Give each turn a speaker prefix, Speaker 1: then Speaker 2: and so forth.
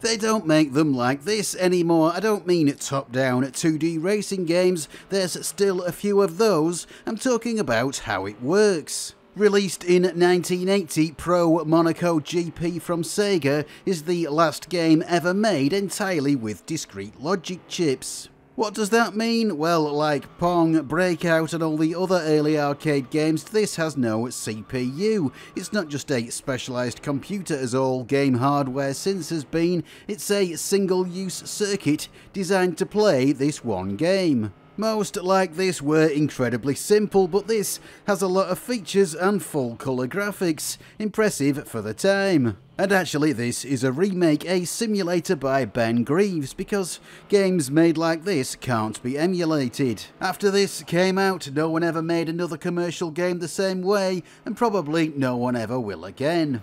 Speaker 1: They don't make them like this anymore. I don't mean top-down 2D racing games, there's still a few of those. I'm talking about how it works. Released in 1980, Pro Monaco GP from Sega is the last game ever made entirely with discrete logic chips. What does that mean? Well, like Pong, Breakout and all the other early arcade games, this has no CPU. It's not just a specialised computer as all game hardware since has been, it's a single-use circuit designed to play this one game. Most like this were incredibly simple, but this has a lot of features and full colour graphics, impressive for the time. And actually this is a remake, a simulator by Ben Greeves, because games made like this can't be emulated. After this came out, no one ever made another commercial game the same way, and probably no one ever will again.